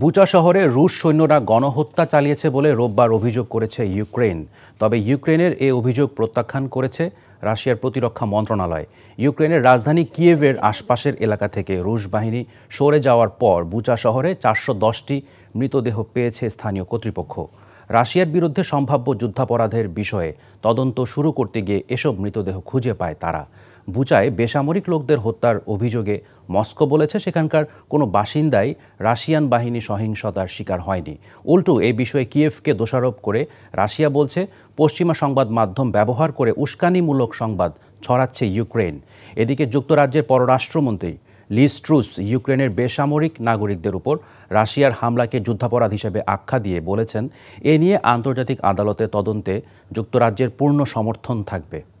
বুচা শহরে রুশ সৈন্যরা গণহত্যা চালিয়েছে বলে রোববার অভিযোগ করেছে ইউক্রেন তবে ইউক্রেনের এ অভিযোগ প্রত্যাখ্যান করেছে রাশিয়ার প্রতিরক্ষা মন্ত্রণালয়। ইউক্রেনের রাজধানী কিয়েভের আশপাশের এলাকা থেকে রুশ বাহিনী সরে যাওয়ার পর বুচা শহরে চারশো দশটি মৃতদেহ পেয়েছে স্থানীয় কর্তৃপক্ষ। রাশিয়ার বিরুদ্ধে সম্ভাব্য যুদ্ধাপরাধের বিষয়ে তদন্ত শুরু করতে গিয়ে এসব মৃতদেহ খুঁজে পায় তারা। বুচায় বেসামরিক লোকদের হত্যার অভিযোগে মস্কো বলেছে সেখানকার কোনো বাসিন্দাই রাশিয়ান বাহিনী সহিংসতার শিকার হয়নি। উল্টো এই বিষয়ে কিয়েভকে দোষারোপ করে রাশিয়া বলছে, পশ্চিমা সংবাদ মাধ্যম ব্যবহার করে উস্কানিমূলক সংবাদ ছড়াচ্ছে ইউক্রেন। এদিকে যুক্তরাজ্যের পররাষ্ট্রমন্ত্রী লিস্ট্রুস ইউক্রেনের বেসামরিক নাগরিকদের উপর রাশিয়ার হামলাকে যুদ্ধাপরাধ হিসেবে আখ্যা দিয়ে বলেছেন, এ নিয়ে আন্তর্জাতিক আদালতে তদন্তে যুক্তরাজ্যের পূর্ণ সমর্থন থাকবে।